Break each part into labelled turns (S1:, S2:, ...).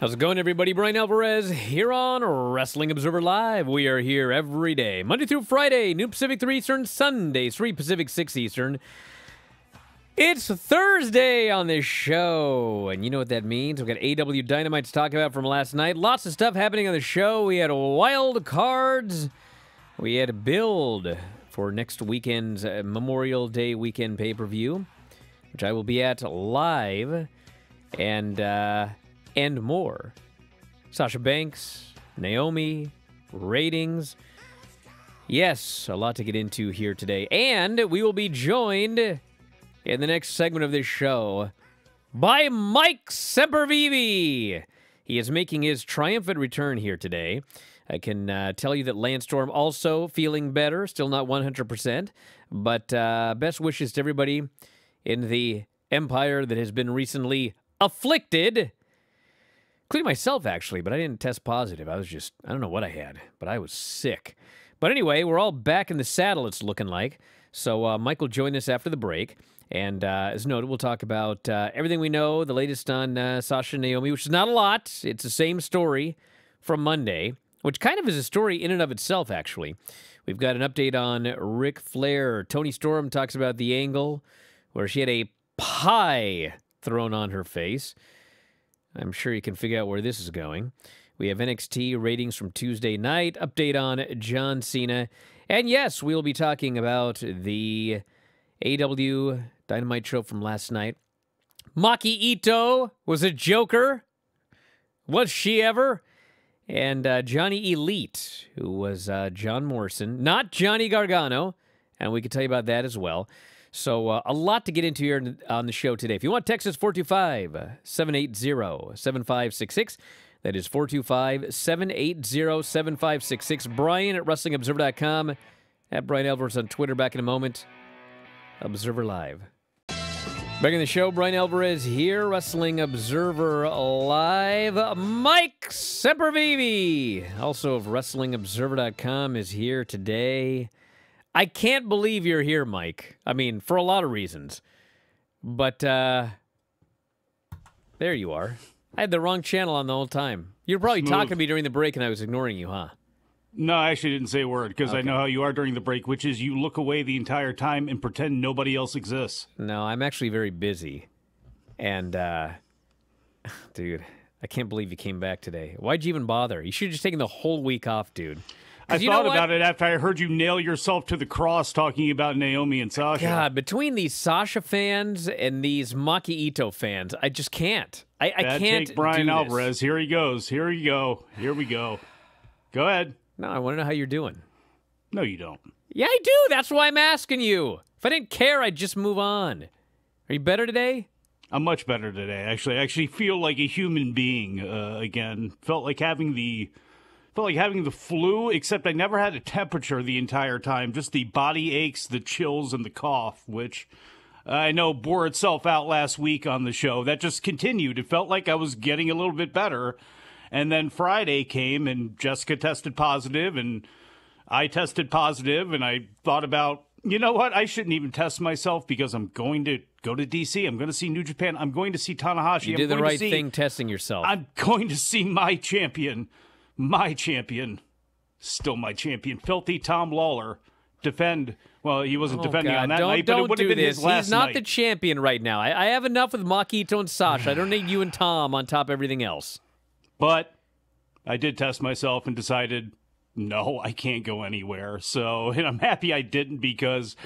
S1: How's it going, everybody? Brian Alvarez here on Wrestling Observer Live. We are here every day, Monday through Friday, New Pacific 3 Eastern, Sunday 3 Pacific 6 Eastern. It's Thursday on this show, and you know what that means. We've got AEW Dynamite to talk about from last night. Lots of stuff happening on the show. We had wild cards. We had a build for next weekend's uh, Memorial Day weekend pay per view, which I will be at live, and uh, and more. Sasha Banks, Naomi, ratings. Yes, a lot to get into here today. And we will be joined in the next segment of this show by Mike Sempervive. He is making his triumphant return here today. I can uh, tell you that Lance Storm also feeling better, still not 100%, but uh, best wishes to everybody in the empire that has been recently afflicted including myself actually, but I didn't test positive. I was just, I don't know what I had, but I was sick. But anyway, we're all back in the saddle, it's looking like. So uh, Michael joined us after the break. And uh, as noted, we'll talk about uh, everything we know, the latest on uh, Sasha and Naomi, which is not a lot. It's the same story from Monday, which kind of is a story in and of itself, actually. We've got an update on Ric Flair. Toni Storm talks about the angle where she had a pie thrown on her face. I'm sure you can figure out where this is going. We have NXT ratings from Tuesday night, update on John Cena. And yes, we'll be talking about the AEW Dynamite show from last night. Maki Ito was a joker. Was she ever? And uh, Johnny Elite, who was uh, John Morrison, not Johnny Gargano. And we can tell you about that as well. So, uh, a lot to get into here on the show today. If you want Texas 425 780 7566, that is 425 780 7566. Brian at WrestlingObserver.com. At Brian Alvarez on Twitter. Back in a moment. Observer Live. Back in the show, Brian Alvarez here, Wrestling Observer Live. Mike Sempervive, also of WrestlingObserver.com, is here today. I can't believe you're here, Mike. I mean, for a lot of reasons. But uh there you are. I had the wrong channel on the whole time. You were probably
S2: Smooth.
S1: talking to me during the break and I was ignoring you, huh?
S2: No, I actually didn't say a word because I know how you are during the break, which is you look away the entire time and pretend nobody else exists.
S1: No, I'm actually very busy. And uh dude, I can't believe you came back today. Why'd you even bother? You should have just taken the whole week off, dude.
S2: I thought about it after I heard you nail yourself to the cross talking about Naomi and Sasha.
S1: God, between these Sasha fans and these Maki Ito fans, I just can't. I, I
S2: Bad
S1: can't.
S2: take, Brian
S1: do this.
S2: Alvarez. Here he goes. Here you go. Here we go. Go ahead.
S1: No, I want to know how you're doing.
S2: No, you don't.
S1: Yeah, I do. That's why I'm asking you. If I didn't care, I'd just move on. Are you better today?
S2: I'm much better today. Actually, I actually feel like a human being uh, again. Felt like having the felt like having the flu, except I never had a temperature the entire time. Just the body aches, the chills, and the cough, which uh, I know bore itself out last week on the show. That just continued. It felt like I was getting a little bit better, and then Friday came, and Jessica tested positive, and I tested positive, and I thought about, you know what? I shouldn't even test myself because I'm going to go to DC. I'm going to see New Japan. I'm going to see Tanahashi.
S1: You
S2: I'm
S1: did the right
S2: see-
S1: thing testing yourself.
S2: I'm going to see my champion, my champion, still my champion, filthy Tom Lawlor, defend. Well, he wasn't
S1: Oh,
S2: defending
S1: God,
S2: on that
S1: don't,
S2: night, but
S1: don't
S2: it would have been
S1: this.
S2: his last
S1: He's not
S2: night.
S1: the champion right now. I, I have enough with Maki Ito and Sasha. I don't need you and Tom on top of everything else.
S2: But I did test myself and decided, no, I can't go anywhere. So, and I'm happy I didn't because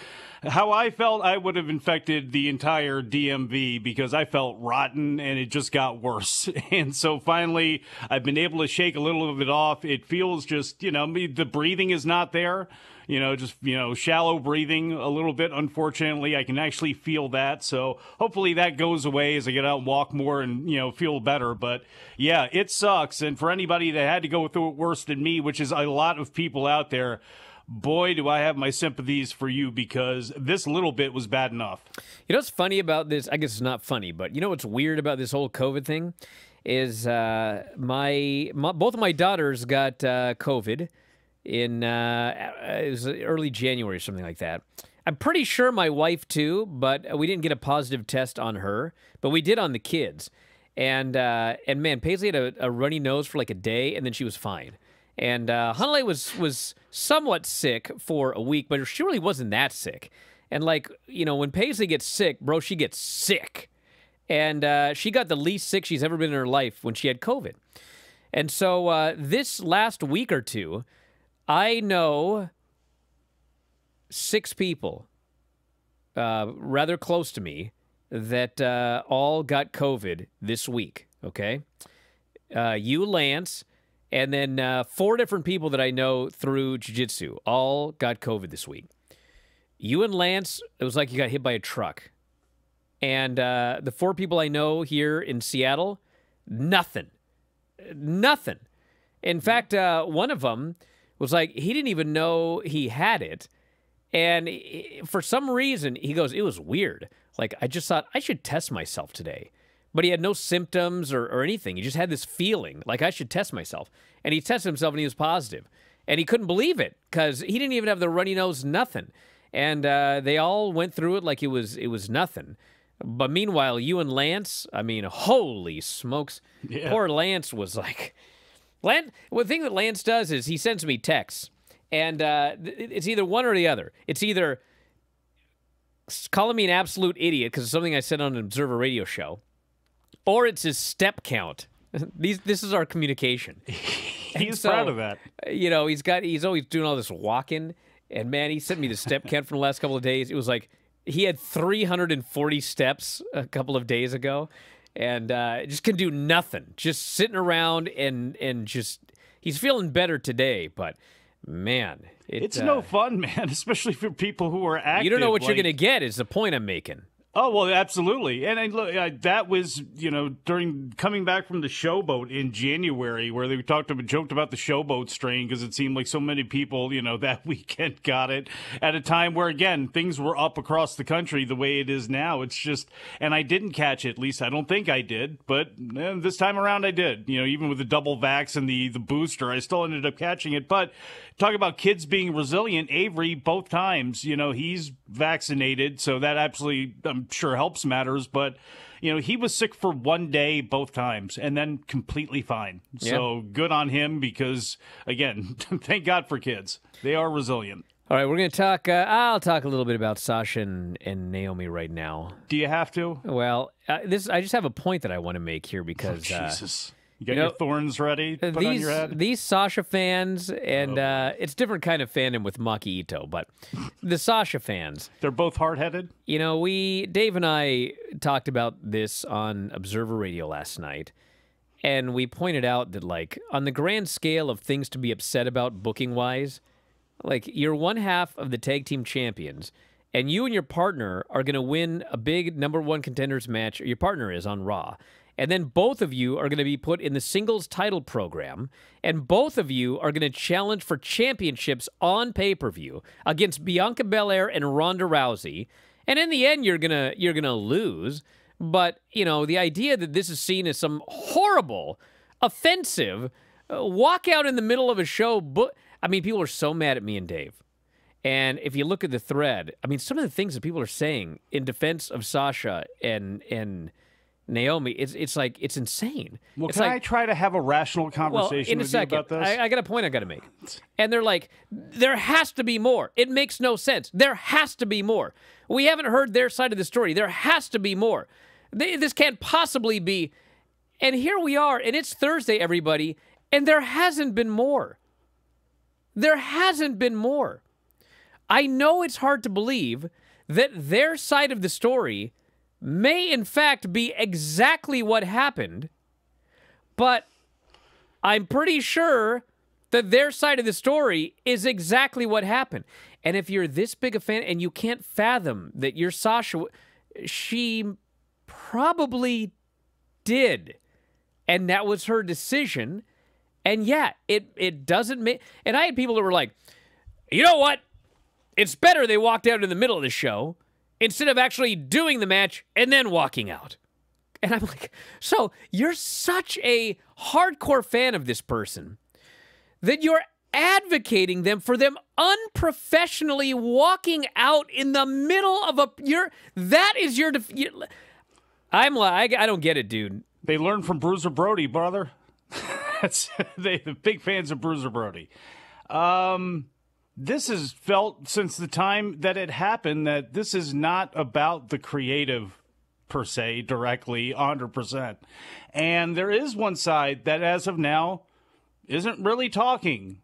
S2: how I felt, I would have infected the entire DMV because I felt rotten and it just got worse. And so finally, I've been able to shake a little of it off. It feels just, you know, the breathing is not there. You know, just, you know, shallow breathing a little bit. Unfortunately, I can actually feel that. So hopefully that goes away as I get out and walk more and, you know, feel better. But yeah, it sucks. And for anybody that had to go through it worse than me, which is a lot of people out there, boy, do I have my sympathies for you because this little bit was bad enough.
S1: You know what's funny about this? I guess it's not funny, but you know what's weird about this whole COVID thing is uh, my, my both of my daughters got uh, COVID in uh, it was early January or something like that. I'm pretty sure my wife too, but we didn't get a positive test on her, but we did on the kids. And uh, and man, Paisley had a, a runny nose for like a day, and then she was fine. And uh, Hanalei was was somewhat sick for a week, but she really wasn't that sick. And like you know, when Paisley gets sick, bro, she gets sick. And uh, she got the least sick she's ever been in her life when she had COVID. And so uh, this last week or two, I know six people uh, rather close to me that uh, all got COVID this week. Okay. Uh, you, Lance, and then uh, four different people that I know through Jiu Jitsu all got COVID this week. You and Lance, it was like you got hit by a truck. And uh, the four people I know here in Seattle, nothing. Nothing. In fact, uh, one of them was like, he didn't even know he had it. And for some reason, he goes, it was weird. Like, I just thought I should test myself today. But he had no symptoms or, or anything. He just had this feeling like I should test myself. And he tested himself and he was positive. And he couldn't believe it because he didn't even have the runny nose, nothing. And uh, they all went through it like it was it was nothing. But meanwhile, you and Lance, I mean, holy smokes. Yeah. Poor Lance was like, Lance, well, the thing that Lance does is he sends me texts, and uh, it's either one or the other. It's either calling me an absolute idiot because it's something I said on an Observer radio show, or it's his step count. These, this is our communication.
S2: he's so, proud of that.
S1: You know, he's got, he's always doing all this walking, and man, he sent me the step count from the last couple of days. It was like he had 340 steps a couple of days ago and uh, just can do nothing. Just sitting around and and just he's feeling better today but man
S2: it, it's uh, no fun man especially for people who are active
S1: you don't know what
S2: like,
S1: you're gonna get is the point i'm making
S2: Oh well, absolutely, and, and look, uh, that was you know during coming back from the showboat in January, where they talked about joked about the showboat strain because it seemed like so many people you know that weekend got it at a time where again things were up across the country the way it is now. It's just, and I didn't catch it. At least I don't think I did, but eh, this time around I did. You know, even with the double vax and the the booster, I still ended up catching it. But talk about kids being resilient. Avery, both times, you know, he's vaccinated, so that absolutely, I'm sure, helps matters. But you know, he was sick for one day both times and then completely fine. Yeah. So good on him because, again, thank God for kids. They are resilient.
S1: All right, we're going to talk. Uh, I'll talk a little bit about Sasha and, and Naomi right now.
S2: Do you have to?
S1: Well, uh, this I just have a point that I want to make here because
S2: oh, Jesus. Uh, you got you know, your thorns ready put
S1: these,
S2: on your head?
S1: These Sasha fans, and oh. uh, it's different kind of fandom with Maki Ito, but the Sasha fans.
S2: They're both hard headed?
S1: You know, we, Dave and I talked about this on Observer Radio last night, and we pointed out that, like, on the grand scale of things to be upset about booking wise, like, you're one half of the tag team champions and you and your partner are going to win a big number one contenders match, or your partner is on Raw. And then both of you are going to be put in the singles title program, and both of you are going to challenge for championships on pay per view against Bianca Belair and Ronda Rousey. And in the end, you're gonna you're gonna lose. But you know the idea that this is seen as some horrible, offensive uh, walkout in the middle of a show. But I mean, people are so mad at me and Dave. And if you look at the thread, I mean, some of the things that people are saying in defense of Sasha and and Naomi, it's it's like it's insane.
S2: Well,
S1: it's
S2: can
S1: like,
S2: I try to have a rational conversation
S1: well, in a
S2: second,
S1: about this? I, I got a point I got to make, and they're like, there has to be more. It makes no sense. There has to be more. We haven't heard their side of the story. There has to be more. They, this can't possibly be. And here we are, and it's Thursday, everybody, and there hasn't been more. There hasn't been more. I know it's hard to believe that their side of the story may in fact be exactly what happened, but I'm pretty sure that their side of the story is exactly what happened. And if you're this big a fan and you can't fathom that your Sasha, she probably did. And that was her decision. And yeah, it, it doesn't make. And I had people that were like, you know what? It's better they walked out in the middle of the show instead of actually doing the match and then walking out. And I'm like, so you're such a hardcore fan of this person that you're advocating them for them unprofessionally walking out in the middle of a you're that is your I'm like I don't get it dude
S2: They learned from Bruiser Brody, brother. That's they the big fans of Bruiser Brody. Um, this has felt since the time that it happened that this is not about the creative per se directly 100%. And there is one side that as of now isn't really talking.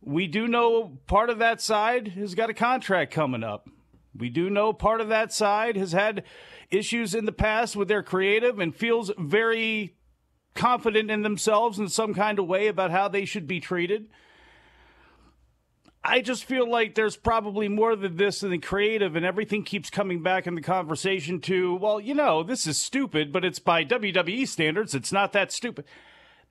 S2: We do know part of that side has got a contract coming up. We do know part of that side has had issues in the past with their creative and feels very confident in themselves in some kind of way about how they should be treated. I just feel like there's probably more than this than the creative, and everything keeps coming back in the conversation to, well, you know, this is stupid, but it's by WWE standards, it's not that stupid.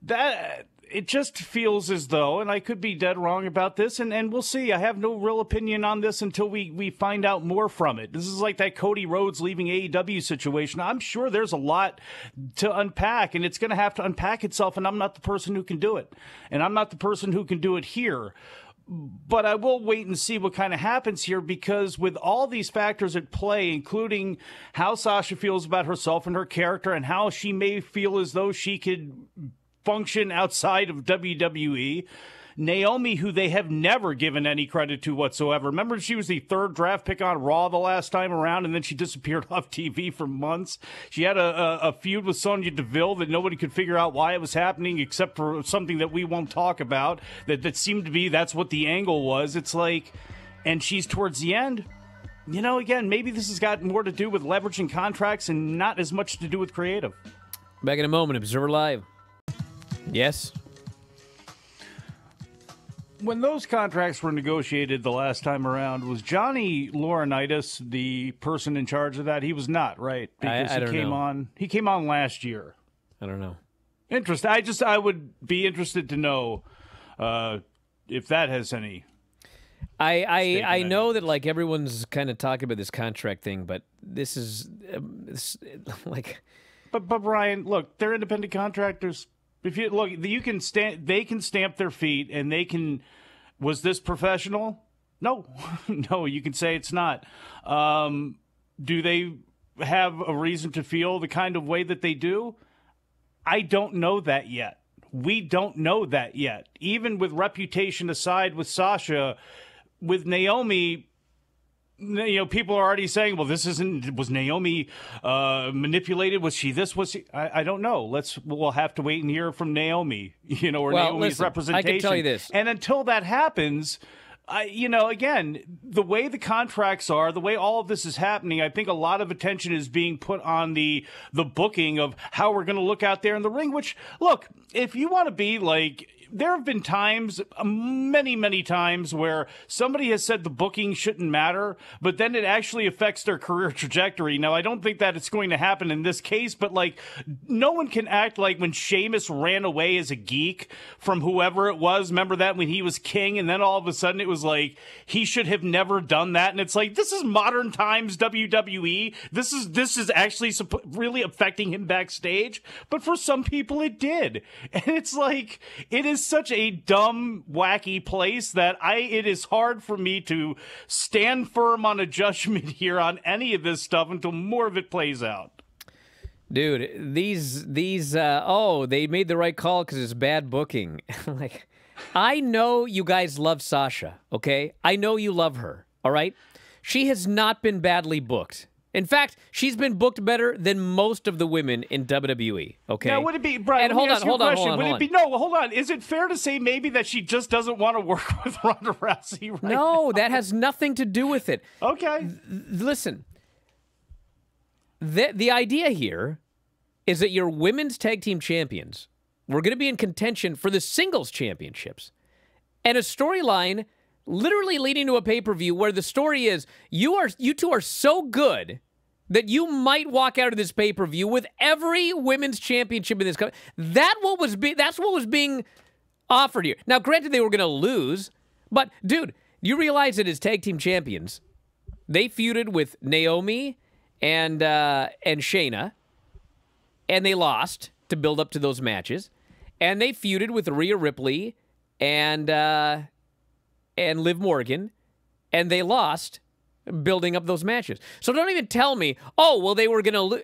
S2: That it just feels as though, and I could be dead wrong about this, and, and we'll see. I have no real opinion on this until we, we find out more from it. This is like that Cody Rhodes leaving AEW situation. I'm sure there's a lot to unpack, and it's going to have to unpack itself, and I'm not the person who can do it. And I'm not the person who can do it here but I will wait and see what kind of happens here because with all these factors at play, including how Sasha feels about herself and her character and how she may feel as though she could function outside of WWE. Naomi, who they have never given any credit to whatsoever. Remember, she was the third draft pick on Raw the last time around, and then she disappeared off TV for months. She had a, a, a feud with Sonya Deville that nobody could figure out why it was happening, except for something that we won't talk about. That that seemed to be that's what the angle was. It's like, and she's towards the end. You know, again, maybe this has got more to do with leveraging contracts and not as much to do with creative.
S1: Back in a moment, Observer Live. Yes.
S2: When those contracts were negotiated the last time around, was Johnny Laurinaitis the person in charge of that? He was not, right?
S1: Because I, I
S2: he came
S1: know.
S2: on. He came on last year.
S1: I don't know.
S2: Interesting. I just I would be interested to know uh, if that has any.
S1: I I, I know that like everyone's kind of talking about this contract thing, but this is um, this, like.
S2: But but Brian, look, they're independent contractors. If you look, you can stamp. They can stamp their feet, and they can. Was this professional? No, no. You can say it's not. Um, do they have a reason to feel the kind of way that they do? I don't know that yet. We don't know that yet. Even with reputation aside, with Sasha, with Naomi, you know, people are already saying, "Well, this isn't." Was Naomi uh, manipulated? Was she this? Was she? I, I, don't know. Let's. We'll have to wait and hear from Naomi. You know, or
S1: well,
S2: Naomi's
S1: listen,
S2: representation.
S1: I can tell you this.
S2: And until that happens, I, you know, again, the way the contracts are, the way all of this is happening, I think a lot of attention is being put on the the booking of how we're going to look out there in the ring. Which, look, if you want to be like there have been times, uh, many, many times, where somebody has said the booking shouldn't matter, but then it actually affects their career trajectory. Now, I don't think that it's going to happen in this case, but like, no one can act like when Sheamus ran away as a geek from whoever it was. Remember that when he was king, and then all of a sudden it was like he should have never done that, and it's like this is modern times WWE. This is this is actually really affecting him backstage, but for some people it did, and it's like it is such a dumb, wacky place that I it is hard for me to stand firm on a judgment here on any of this stuff until more of it plays out.
S1: Dude, these these uh, oh, they made the right call because it's bad booking. like, I know you guys love Sasha. Okay, I know you love her. All right, she has not been badly booked. In fact, she's been booked better than most of the women in WWE. Okay.
S2: Now, would it be Brian?
S1: And hold on, hold on, hold on,
S2: Would it be no? Hold on. Is it fair to say maybe that she just doesn't want to work with Ronda Rousey? Right
S1: no,
S2: now?
S1: that has nothing to do with it.
S2: Okay.
S1: Listen. The the idea here is that your women's tag team champions were going to be in contention for the singles championships, and a storyline literally leading to a pay per view where the story is you are you two are so good that you might walk out of this pay per view with every women's championship in this country. That what was be- that's what was being offered here. Now, granted, they were going to lose, but dude, you realize that as tag team champions, they feuded with Naomi and uh, and Shayna, and they lost to build up to those matches, and they feuded with Rhea Ripley and uh, and Liv Morgan, and they lost building up those matches. So don't even tell me, oh, well, they were going to lose.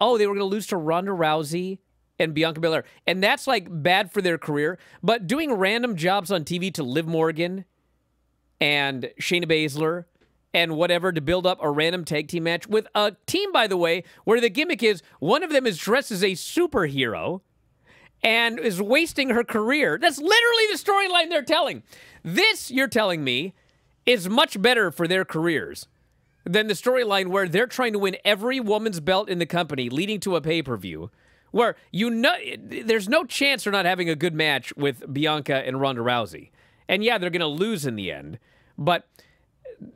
S1: oh, they were going to lose to Ronda Rousey and Bianca Belair. And that's like bad for their career. But doing random jobs on TV to Liv Morgan and Shayna Baszler and whatever to build up a random tag team match with a team, by the way, where the gimmick is one of them is dressed as a superhero and is wasting her career. That's literally the storyline they're telling. This, you're telling me, is much better for their careers than the storyline where they're trying to win every woman's belt in the company, leading to a pay per view. Where you know there's no chance they're not having a good match with Bianca and Ronda Rousey. And yeah, they're going to lose in the end. But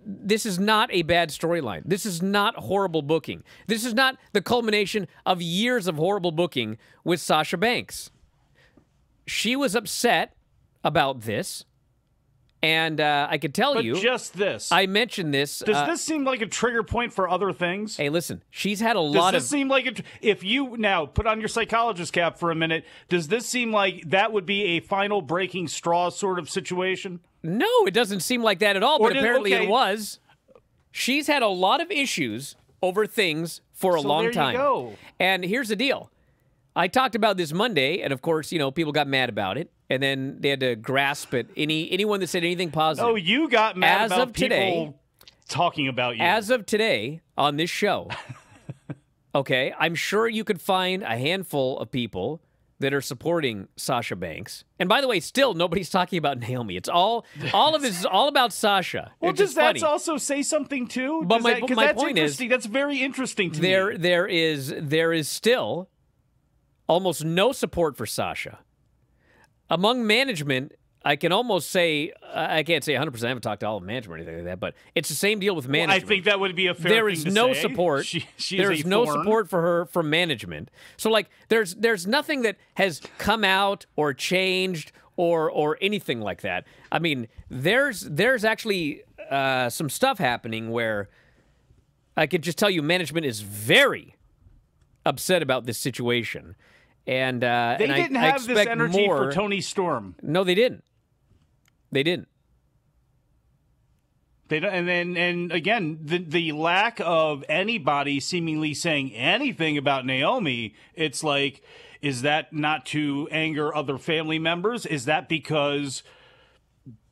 S1: this is not a bad storyline. This is not horrible booking. This is not the culmination of years of horrible booking with Sasha Banks. She was upset about this. And uh, I can tell
S2: But
S1: you,
S2: just this.
S1: I mentioned this.
S2: Does
S1: uh,
S2: this seem like a trigger point for other things?
S1: hey, listen, she's had a
S2: Does
S1: lot Does
S2: this
S1: of.
S2: seem like a, if you now put on your psychologist cap for a minute? Does this seem like that would be a final breaking straw sort of situation?
S1: No, it doesn't seem like that at all,
S2: Or
S1: but
S2: did-
S1: apparently
S2: okay.
S1: it was. She's had a lot of issues over things for a
S2: So
S1: long
S2: there you
S1: time.
S2: go.
S1: And here's the deal. I talked about this Monday, and of course, you know, people got mad about it, and then they had to grasp it. any anyone that said anything positive.
S2: Oh, you got mad
S1: As
S2: about
S1: of today-
S2: people talking about you.
S1: As of today on this show, okay, I'm sure you could find a handful of people that are supporting Sasha Banks. And by the way, still nobody's talking about Naomi. It's all all of this is all about Sasha.
S2: well,
S1: which
S2: does that
S1: funny.
S2: also say something too?
S1: But
S2: Does
S1: my-
S2: that-
S1: my
S2: that's
S1: point is-
S2: that's very interesting to
S1: there
S2: me.
S1: there is there is still almost no support for Sasha. Among management, I can almost say I can't say 100%. I haven't talked to all of management or anything like that, but it's the same deal with management.
S2: I think that would be a fair
S1: there
S2: thing to
S1: no
S2: say.
S1: support.
S2: She, she
S1: there
S2: is
S1: is no
S2: thorn.
S1: support for her from management. So like there's there's nothing that has come out or changed or or anything like that. I mean, there's there's actually uh, some stuff happening where I could just tell you management is very upset about this situation. And uh,
S2: They
S1: and
S2: didn't
S1: I,
S2: have this energy
S1: more.
S2: for Toni Storm.
S1: No, they didn't. They didn't.
S2: They don't, and then and again the the lack of anybody seemingly saying anything about Naomi. It's like, is that not to anger other family members? Is that because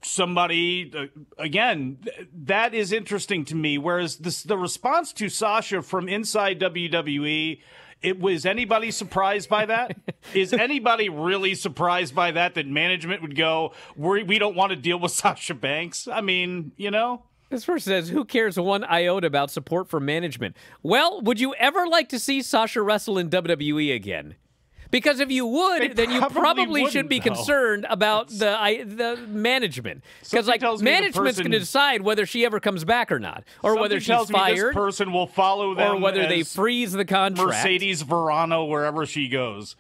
S2: somebody uh, again th- that is interesting to me? Whereas this, the response to Sasha from inside WWE. It was anybody surprised by that? Is anybody really surprised by that? That management would go, we we don't want to deal with Sasha Banks. I mean, you know,
S1: This person says, "Who cares one iota about support for management?" Well, would you ever like to see Sasha wrestle in WWE again? Because if you would,
S2: They
S1: then you
S2: probably
S1: probably should be
S2: though.
S1: concerned about the I, the management. Because like management's going to decide whether she ever comes back or not, or whether she's
S2: tells me this
S1: fired,
S2: person will follow them
S1: or whether they freeze the contract.
S2: Mercedes Varnado wherever she goes.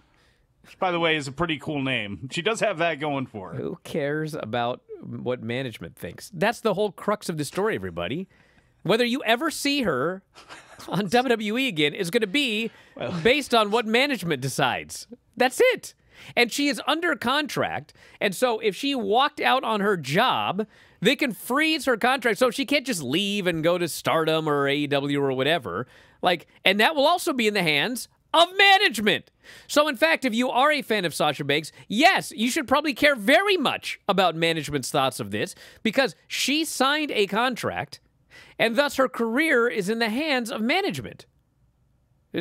S2: Which, by the way, is a pretty cool name. She does have that going for her.
S1: Who cares about what management thinks? That's the whole crux of the story, everybody. Whether you ever see her on WWE again is going to be based on what management decides. That's it. And she is under contract. And so if she walked out on her job, they can freeze her contract. So she can't just leave and go to stardom or AEW or whatever. Like, and that will also be in the hands of management. So, in fact, if you are a fan of Sasha Banks, yes, you should probably care very much about management's thoughts of this because she signed a contract and thus her career is in the hands of management.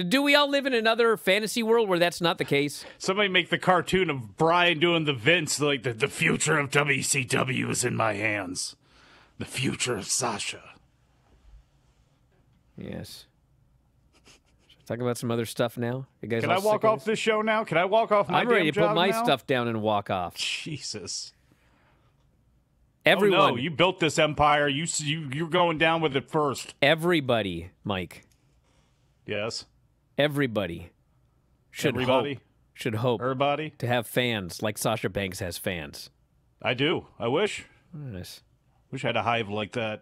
S1: Do we all live in another fantasy world where that's not the case?
S2: Somebody make the cartoon of Brian doing the Vince, like the, the future of WCW is in my hands. The future of Sasha.
S1: Yes. Should I talk about some other stuff now? You guys
S2: Can I walk off
S1: this?
S2: this show now? Can I walk off my
S1: I'm ready to put my
S2: now?
S1: stuff down and walk off.
S2: Jesus.
S1: Everyone,
S2: Oh, no, you built this empire. You you you're going down with it first.
S1: everybody, Mike,
S2: Yes.
S1: everybody should
S2: Everybody?
S1: hope, should hope
S2: Everybody.
S1: to have fans like Sasha Banks has fans.
S2: I do. I wish.
S1: Yes.
S2: Wish I had a hive like that.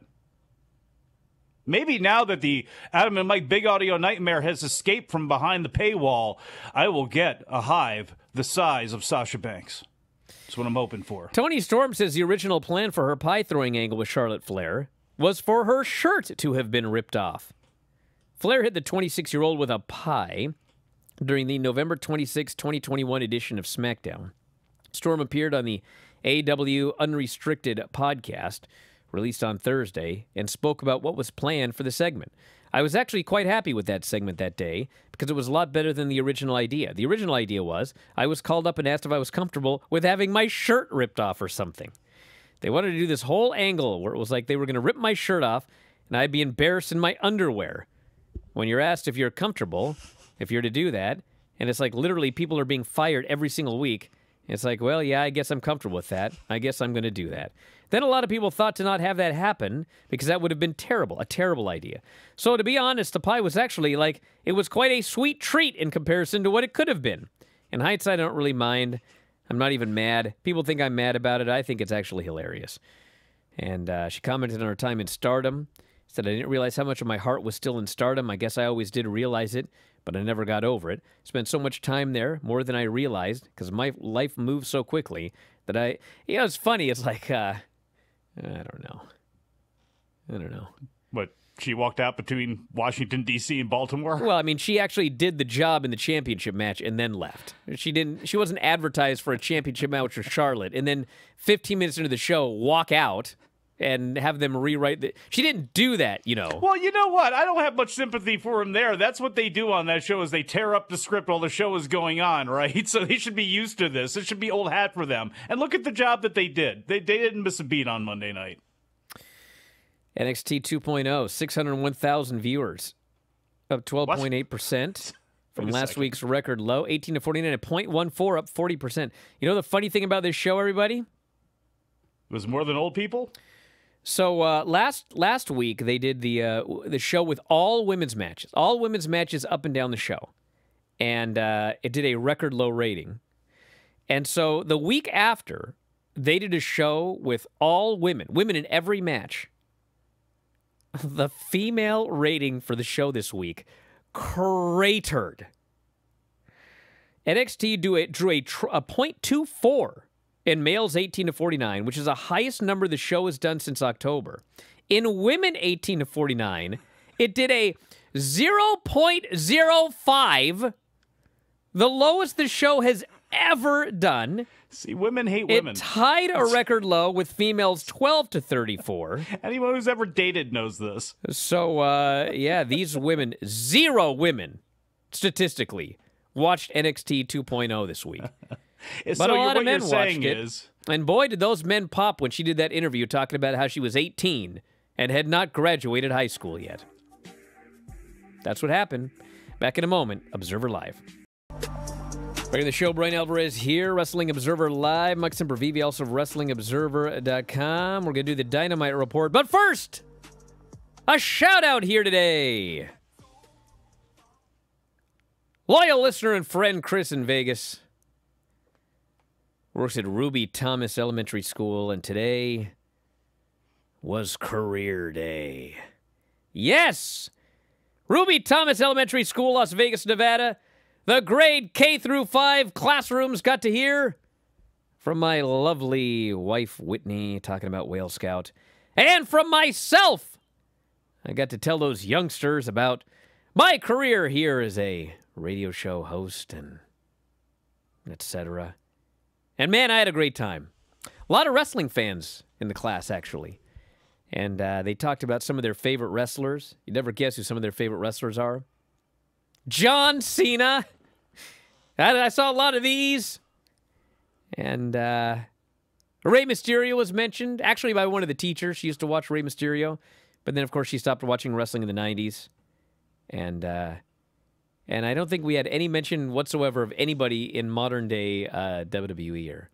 S2: Maybe now that the Adam and Mike Big Audio Nightmare has escaped from behind the paywall, I will get a hive the size of Sasha Banks. That's what I'm hoping for.
S1: Toni Storm says the original plan for her pie throwing angle with Charlotte Flair was for her shirt to have been ripped off. Flair hit the 26 year old with a pie during the November 26, 2021 edition of SmackDown. Storm appeared on the AEW Unrestricted podcast, released on Thursday, and spoke about what was planned for the segment. I was actually quite happy with that segment that day because it was a lot better than the original idea. The original idea was I was called up and asked if I was comfortable with having my shirt ripped off or something. They wanted to do this whole angle where it was like they were going to rip my shirt off and I'd be embarrassed in my underwear. When you're asked if you're comfortable, if you're to do that, and it's like literally people are being fired every single week. It's like, well, yeah, I guess I'm comfortable with that. I guess I'm going to do that. Then a lot of people thought to not have that happen because that would have been terrible, a terrible idea. So to be honest, the pie was actually like, it was quite a sweet treat in comparison to what it could have been. In hindsight, I don't really mind. I'm not even mad. People think I'm mad about it. I think it's actually hilarious. And uh, she commented on her time in stardom. Said, I didn't realize how much of my heart was still in stardom. I guess I always did realize it, but I never got over it. Spent so much time there, more than I realized, because my life moves so quickly that I, you know, it's funny. It's like, uh, I don't know. I don't know.
S2: What? She walked out between Washington D.C. and Baltimore.
S1: Well, I mean, she actually did the job in the championship match and then left. She didn't. She wasn't advertised for a championship match with Charlotte, and then 15 minutes into the show, walk out and have them rewrite the. She didn't do that, you know.
S2: Well, you know what? I don't have much sympathy for him there. That's what they do on that show is they tear up the script while the show is going on, right? So they should be used to this. It should be old hat for them. And look at the job that they did. They they didn't miss a beat on Monday night.
S1: NXT 2.0, 601,000 viewers, up 12.8% from last
S2: second.
S1: week's record low, 18 to 49 at 0.14, up 40%. You know the funny thing about this show, everybody?
S2: It was more than old people.
S1: So uh, last last week they did the uh, the show with all women's matches, all women's matches up and down the show, and uh, it did a record low rating. And so the week after, they did a show with all women, women in every match. The female rating for the show this week cratered. NXT drew drew a, a .24 in males 18 to 49, which is the highest number the show has done since October. In women 18 to 49, it did a 0.05, the lowest the show has ever done.
S2: See, women hate women.
S1: It tied a record low with females 12 to 34.
S2: Anyone who's ever dated knows this.
S1: So, uh, yeah, these women, zero women, statistically, watched NXT 2.0 this week.
S2: so
S1: But oh, a lot of men watched it.
S2: is
S1: And boy, did those men pop when she did that interview talking about how she was 18 and had not graduated high school yet. That's what happened. Back in a moment, Observer Live. Back in the show, Brian Alvarez here, Wrestling Observer Live. Mike Sempervive, also of WrestlingObserver.com. We're going to do the Dynamite Report. But first, a shout out here today. Loyal listener and friend Chris in Vegas works at Ruby Thomas Elementary School, and today was career day. Yes! Ruby Thomas Elementary School, Las Vegas, Nevada. The grade K through 5 classrooms got to hear from my lovely wife Whitney talking about Whale Scout, and from myself. I got to tell those youngsters about my career here as a radio show host and etc. And man, I had a great time. A lot of wrestling fans in the class, actually. And uh, they talked about some of their favorite wrestlers. You never guess who some of their favorite wrestlers are. John Cena. I, I saw a lot of these. And uh, Rey Mysterio was mentioned, actually by one of the teachers. She used to watch Rey Mysterio. But then, of course, she stopped watching wrestling in the 90s. And uh, and I don't think we had any mention whatsoever of anybody in modern day uh, WWE or,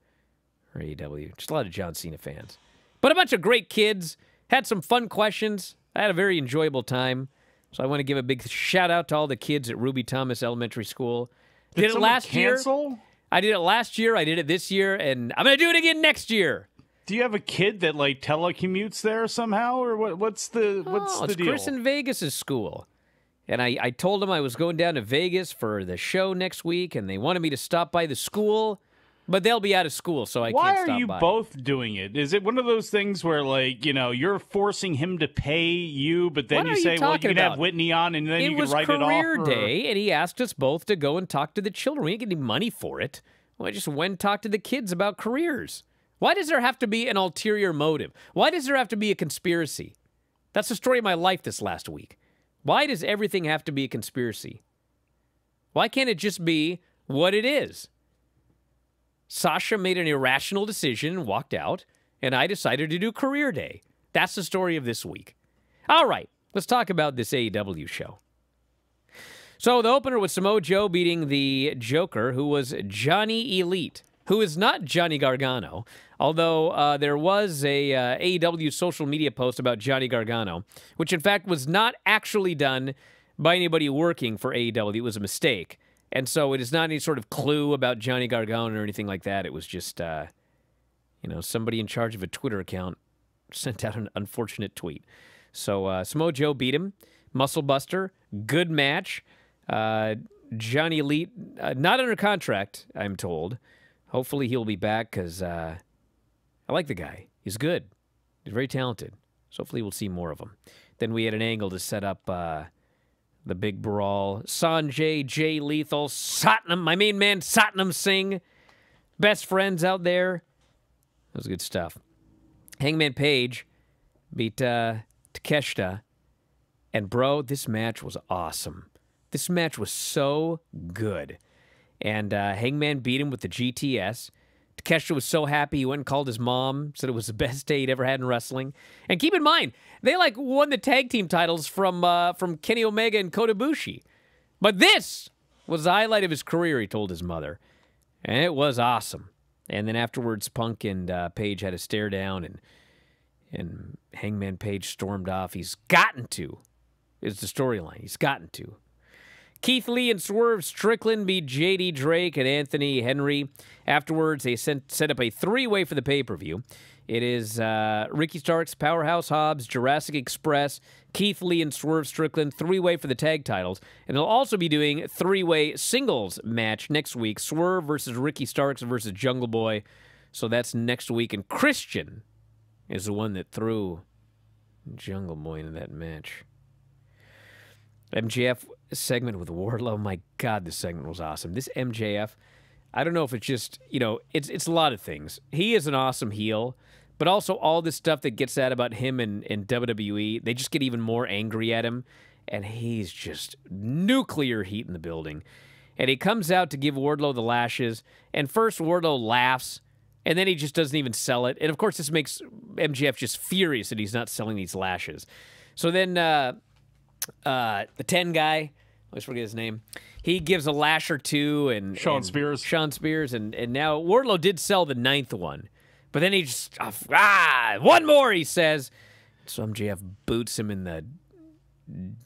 S1: or AEW. Just a lot of John Cena fans. But a bunch of great kids. Had some fun questions. I had a very enjoyable time. So I want to give a big shout out to all the kids at Ruby Thomas Elementary School. Did, it
S2: someone
S1: last year. I did it last year. I did it this year, and I'm going to do it again next year.
S2: Do you have a kid that like telecommutes there somehow, or what? What's the what's
S1: oh,
S2: the
S1: it's
S2: deal?
S1: Chris in Vegas' school. And I, I told him I was going down to Vegas for the show next week, and they wanted me to stop by the school but they'll be out of school, so I
S2: Why
S1: can't
S2: Why
S1: are
S2: you
S1: by.
S2: both doing it? Is it one of those things where, like, you know, you're forcing him to pay you, but then
S1: What
S2: you
S1: are you
S2: say, well, you
S1: talking
S2: can have? Whitney on, and then
S1: it
S2: you can
S1: was
S2: write it off?
S1: career
S2: or-
S1: day, and he asked us both to go and talk to the children. We didn't get any money for it. Well, I just went and talked to the kids about careers. Why does there have to be an ulterior motive? Why does there have to be a conspiracy? That's the story of my life this last week. Why does everything have to be a conspiracy? Why can't it just be what it is? Sasha made an irrational decision and walked out, and I decided to do career day. That's the story of this week. All right, let's talk about this AEW show. So the opener was Samoa Joe beating the Joker, who was Johnny Elite, who is not Johnny Gargano. Although uh, there was a uh, AEW social media post about Johnny Gargano, which in fact was not actually done by anybody working for AEW. It was a mistake, and so it is not any sort of clue about Johnny Gargano or anything like that. It was just, uh, you know, somebody in charge of a Twitter account sent out an unfortunate tweet. So uh, Samoa Joe beat him. Muscle Buster, good match. Uh, Johnny Elite, uh, not under contract, I'm told. Hopefully he'll be back because uh, I like the guy. He's good. He's very talented. So hopefully we'll see more of him. Then we had an angle to set up uh, the big brawl. Sonjay, Jay Lethal, Satnam, my main man Satnam Singh, best friends out there. That was good stuff. Hangman Page beat uh, Takeshita. And bro, this match was awesome. This match was so good. And uh, Hangman beat him with the GTS. Takeshita was so happy he went and called his mom, said it was the best day he'd ever had in wrestling. And keep in mind, they like won the tag team titles from uh, from Kenny Omega and Kota Ibushi. But this was the highlight of his career, he told his mother. And it was awesome. And then afterwards, Punk and uh, Page had a stare down, and and Hangman Page stormed off. He's gotten to, is the storyline. He's gotten to. Keith Lee and Swerve Strickland beat JD Drake and Anthony Henry. Afterwards, they sent, set up a three way for the pay per view. It is uh, Ricky Starks, Powerhouse Hobbs, Jurassic Express, Keith Lee, and Swerve Strickland, three way for the tag titles. And they'll also be doing three way singles match next week Swerve versus Ricky Starks versus Jungle Boy. So that's next week. And Christian is the one that threw Jungle Boy into that match. MJF segment with Wardlow. My God, this segment was awesome. This MJF, I don't know if it's just you know, it's it's a lot of things. He is an awesome heel, but also all this stuff that gets out about him and in WWE, they just get even more angry at him, and he's just nuclear heat in the building. And he comes out to give Wardlow the lashes, and first Wardlow laughs. And then he just doesn't even sell it. And of course, this makes MJF just furious that he's not selling these lashes. So then uh, uh, the 10 guy, always forget his name. He gives a lash or two and
S2: Sean
S1: and
S2: Spears.
S1: Shawn Spears and and now Wardlow did sell the ninth one. But then he just ah, one more he says. So MJF boots him in the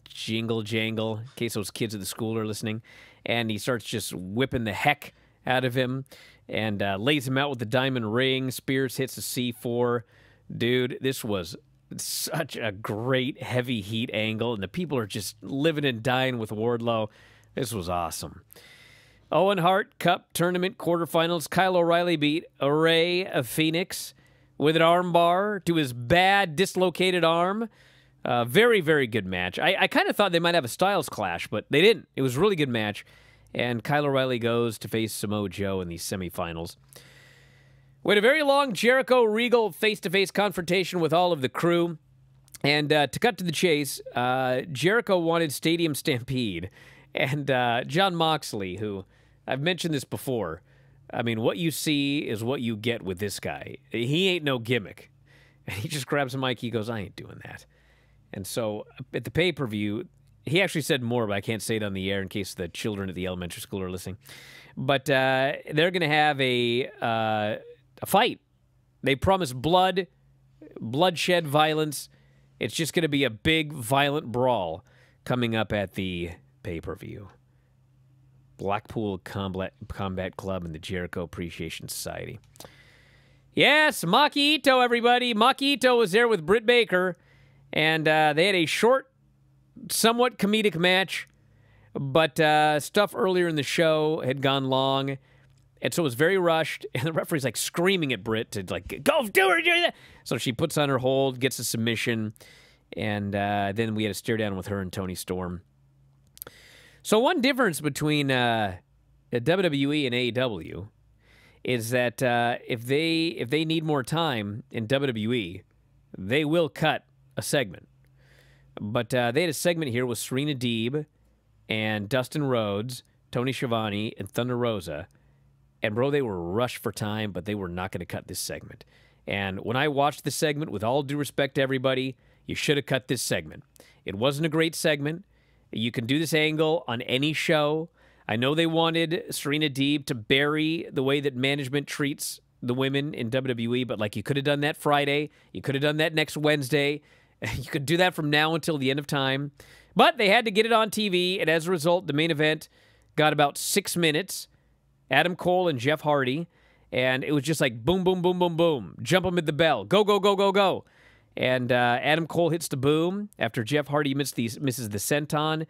S1: jingle jangle in case those kids at the school are listening and he starts just whipping the heck out of him and uh, lays him out with the diamond ring. Spears hits a C4. Dude, this was such a great heavy heat angle, and the people are just living and dying with Wardlow. This was awesome. Owen Hart Cup Tournament quarterfinals. Kyle O'Reilly beat Rey Fenix with an armbar to his bad dislocated arm. Uh, very, very good match. I, I kind of thought they might have a styles clash, but they didn't. It was a really good match. And Kyle O'Reilly goes to face Samoa Joe in the semifinals. We had a very long Jericho Regal face to face confrontation with all of the crew. And uh, to cut to the chase, uh, Jericho wanted Stadium Stampede. And uh, Jon Moxley, who I've mentioned this before, I mean, what you see is what you get with this guy. He ain't no gimmick. And he just grabs a mic, he goes, I ain't doing that. And so at the pay per view, he actually said more, but I can't say it on the air in case the children at the elementary school are listening. But uh, they're going to have a uh, a fight. They promise blood, bloodshed, violence. It's just going to be a big, violent brawl coming up at the pay per view. Blackpool Combat, Combat Club and the Jericho Appreciation Society. Yes, Maki Ito, everybody. Maki Ito was there with Britt Baker, and uh, they had a short, somewhat comedic match, but uh, stuff earlier in the show had gone long, And so it was very rushed, and the referee's like screaming at Britt to like go do her, do that. So she puts on her hold, gets a submission, and uh, then we had a stare down with her and Toni Storm. So one difference between uh, WWE and AEW is that uh, if they if they need more time in WWE, they will cut a segment. But uh, they had a segment here with Serena Deeb and Dustin Rhodes, Tony Schiavone, and Thunder Rosa. And bro, they were rushed for time, but they were not going to cut this segment. And when I watched this segment, with all due respect to everybody, you should have cut this segment. It wasn't a great segment. You can do this angle on any show. I know they wanted Serena Deeb to bury the way that management treats the women in WWE, but like you could have done that Friday, you could have done that next Wednesday. You could do that from now until the end of time. But they had to get it on TV, and as a result, the main event got about six minutes. Adam Cole and Jeff Hardy, and it was just like boom, boom, boom, boom, boom. Jump at the bell. Go, go, go, go, go. And uh, Adam Cole hits the boom after Jeff Hardy misses the, misses the senton.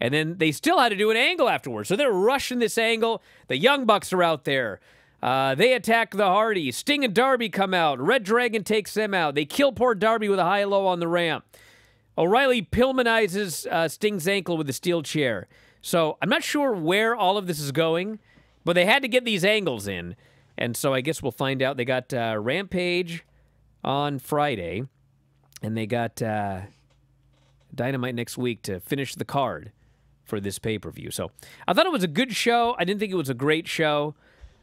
S1: And then they still had to do an angle afterwards. So they're rushing this angle. The Young Bucks are out there. Uh, they attack the Hardys. Sting and Darby come out. Red Dragon takes them out. They kill poor Darby with a high low on the ramp. O'Reilly Pillmanizes uh, Sting's ankle with a steel chair. So I'm not sure where all of this is going, but they had to get these angles in. And so I guess we'll find out. They got uh, Rampage on Friday, and they got uh, Dynamite next week to finish the card for this pay per view. So I thought it was a good show. I didn't think it was a great show.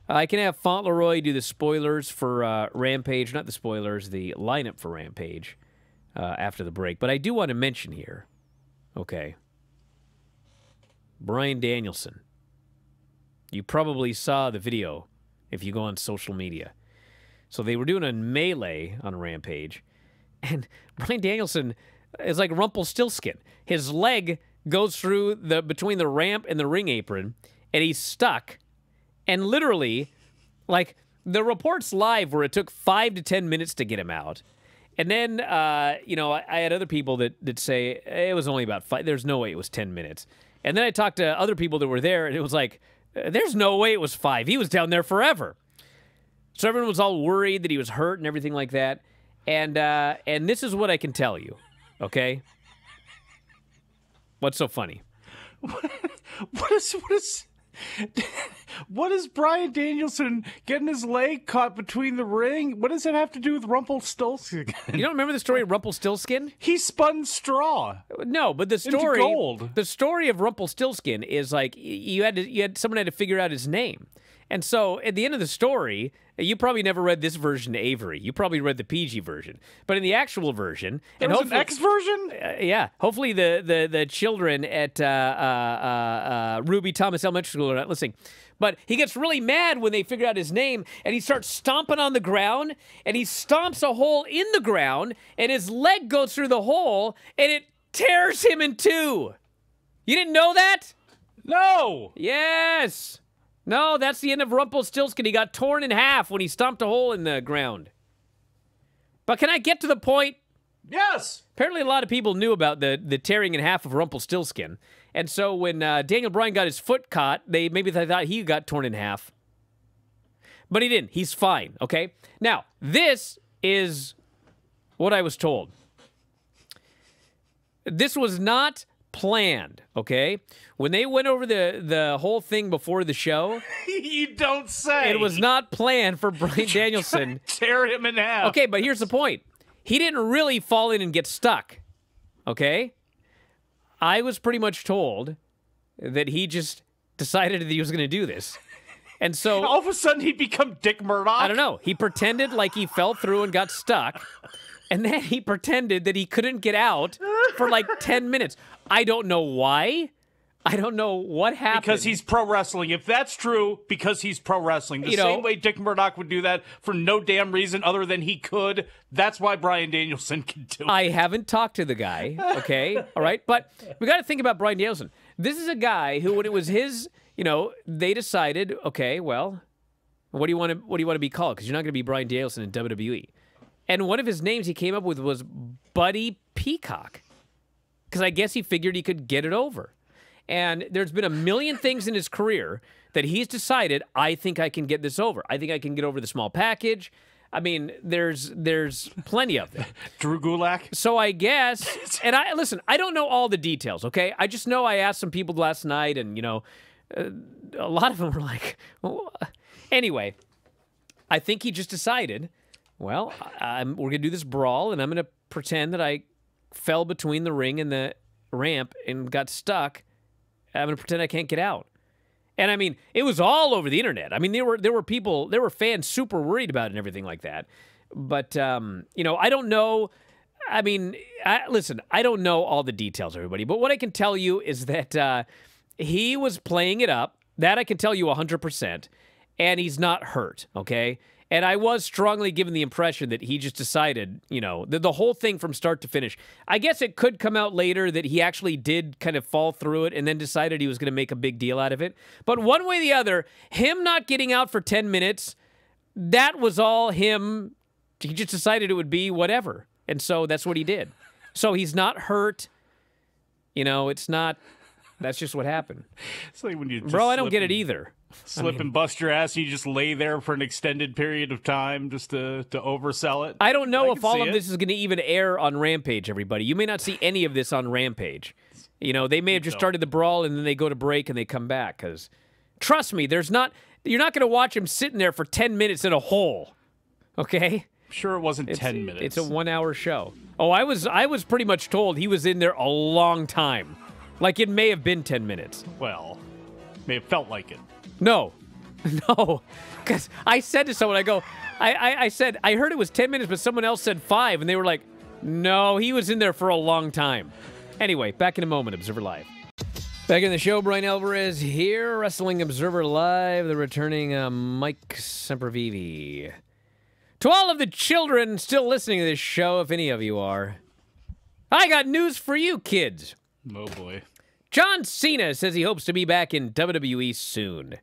S1: I can have Fauntleroy do the spoilers for uh, Rampage, not the spoilers, the lineup for Rampage uh, after the break. But I do want to mention here, okay, Bryan Danielson. You probably saw the video if you go on social media. So they were doing a melee on a Rampage, and Bryan Danielson is like Rumpelstiltskin. His leg goes through the between the ramp and the ring apron, and he's stuck and literally, like the reports live where it took five to ten minutes to get him out. And then, uh, you know, I, I, had other people that, that say it was only about five. There's no way it was 10 minutes. And then I talked to other people that were there, and it was like, there's no way it was five. He was down there forever. So everyone was all worried that he was hurt and everything like that. And uh, and this is what I can tell you, okay? What's so funny?
S2: what is what is what is Bryan Danielson getting his leg caught between the ring? What does it have to do with Rumpelstiltskin?
S1: You don't remember the story of Rumpelstiltskin?
S2: He spun straw.
S1: No, but the story the story of Rumpelstiltskin is like you had to you had someone had to figure out his name. And so at the end of the story, you probably never read this version to Avery. You probably read the PG version. But in the actual version,
S2: there and was an X version.
S1: Uh, yeah, hopefully the the the children at uh, uh, uh Ruby Thomas Elementary School are not listening. But he gets really mad when they figure out his name, and he starts stomping on the ground, and he stomps a hole in the ground, and his leg goes through the hole, and it tears him in two. You didn't know that?
S2: No.
S1: Yes. No, that's the end of Rumpelstiltskin. He got torn in half when he stomped a hole in the ground. But can I get to the point?
S2: Yes.
S1: Apparently, a lot of people knew about the the tearing in half of Rumpelstiltskin, and so when uh, Daniel Bryan got his foot caught, they maybe they thought he got torn in half, but he didn't. He's fine. Okay. Now this is what I was told. This was not planned, okay? When they went over the the whole thing before the show,
S2: you don't say.
S1: It was not planned for Bryan Danielson.
S2: Tear him in half.
S1: Okay, but here's the point. He didn't really fall in and get stuck. Okay? I was pretty much told that he just decided that he was going to do this. And so
S2: all of a sudden he'd become Dick Murdoch.
S1: I don't know. He pretended like he fell through and got stuck. And then he pretended that he couldn't get out for like 10 minutes. I don't know why. I don't know what happened.
S2: Because he's pro wrestling. If that's true, because he's pro wrestling. The you same way Dick Murdoch would do that for no damn reason other than he could. That's why Bryan Danielson can do it.
S1: I haven't talked to the guy, okay? All right? But we got to think about Bryan Danielson. This is a guy who, when it was his, you know, they decided, okay, well, what do you want to what do you want to be called? Because you're not going to be Bryan Danielson in WWE. And one of his names he came up with was Buddy Peacock. Because I guess he figured he could get it over. And there's been a million things in his career that he's decided, I think I can get this over. I think I can get over the small package. I mean, there's there's plenty of them.
S2: Drew Gulak.
S1: So I guess, and I listen. I don't know all the details. Okay, I just know I asked some people last night, and you know, uh, a lot of them were like, well, anyway. I think he just decided, well, I'm, we're gonna do this brawl, and I'm gonna pretend that I fell between the ring and the ramp and got stuck. I'm gonna pretend I can't get out. And I mean, it was all over the internet. I mean, there were there were people, there were fans super worried about it and everything like that. But um, you know, I don't know. I mean, I, listen, I don't know all the details, everybody. But what I can tell you is that uh, he was playing it up. That I can tell you 100 percent and he's not hurt, okay? And I was strongly given the impression that he just decided, you know, the, the whole thing from start to finish. I guess it could come out later that he actually did kind of fall through it and then decided he was going to make a big deal out of it. But one way or the other, him not getting out for 10 minutes, that was all him. He just decided it would be whatever. And so that's what he did. So he's not hurt. You know, it's not. That's just what happened.
S2: It's like when you
S1: Bro, I don't get it either
S2: slip I mean, and bust your ass. You just lay there for an extended period of time just to, to oversell it.
S1: I don't know I if all of it. this is going to even air on Rampage, everybody. You may not see any of this on Rampage. You know, they may have just started the brawl and then they go to break and they come back. Because trust me, there's not, you're not going to watch him sitting there for 10 minutes in a hole. Okay?
S2: I'm sure it wasn't
S1: it's,
S2: 10 minutes.
S1: It's a one hour show. Oh, I was I was pretty much told he was in there a long time. Like it may have been 10 minutes.
S2: Well, may have felt like it.
S1: No, no, because I said to someone, I go, I, I, I said I heard it was ten minutes, but someone else said five, and they were like, no, he was in there for a long time. Anyway, back in a moment, Observer Live. Back in the show, Bryan Alvarez here, Wrestling Observer Live, the returning uh, Mike Sempervive. To all of the children still listening to this show, if any of you are, I got news for you, kids.
S2: Oh boy.
S1: John Cena says he hopes to be back in WWE soon.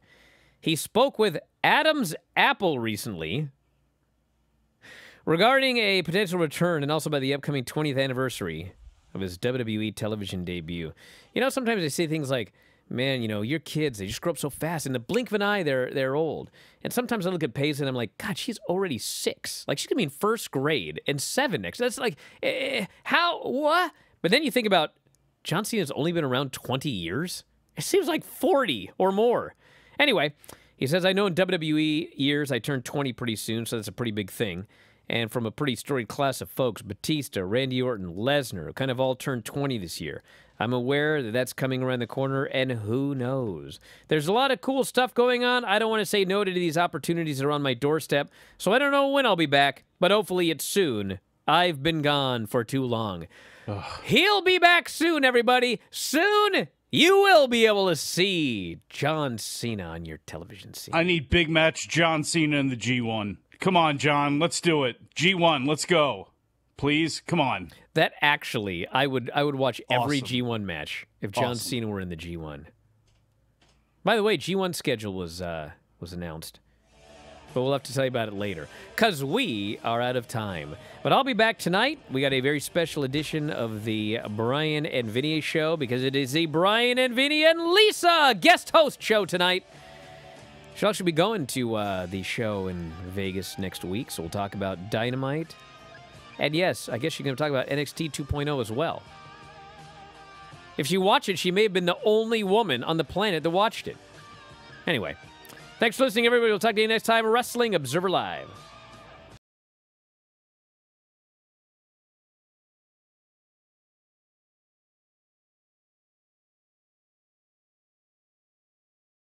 S1: He spoke with Adam's Apple recently regarding a potential return and also by the upcoming 20th anniversary of his WWE television debut. You know, sometimes they say things like, man, you know, your kids, they just grow up so fast. In the blink of an eye, they're they're old. And sometimes I look at Paige and I'm like, God, she's already six. Like she's gonna be in first grade and seven next. That's like, eh, how, what? But then you think about John Cena's only been around 20 years. It seems like 40 or more. Anyway, he says, I know in WWE years I turned 20 pretty soon, so that's a pretty big thing. And from a pretty storied class of folks, Batista, Randy Orton, Lesnar, kind of all turned 20 this year. I'm aware that that's coming around the corner, and who knows? There's a lot of cool stuff going on. I don't want to say no to these opportunities that are on my doorstep, so I don't know when I'll be back, but hopefully it's soon. I've been gone for too long. Ugh. He'll be back soon, everybody. Soon you will be able to see John Cena on your television scene.
S2: I need big match John Cena in the G1. Come on, John, let's do it. G1, let's go. Please, come on.
S1: That actually, I would I would watch every awesome. G1 match if John awesome. Cena were in the G1. By the way, G1 schedule was uh, was announced but we'll have to tell you about it later because we are out of time. But I'll be back tonight. We got a very special edition of the Bryan and Vinny show because it is the Bryan and Vinny and Lisa guest host show tonight. She'll actually be going to uh, the show in Vegas next week, so we'll talk about Dynamite. And yes, I guess she's going to talk about NXT 2.0 as well. If she watched it, she may have been the only woman on the planet that watched it. Anyway, Thanks for listening, everybody. We'll talk to you next time. Wrestling Observer Live.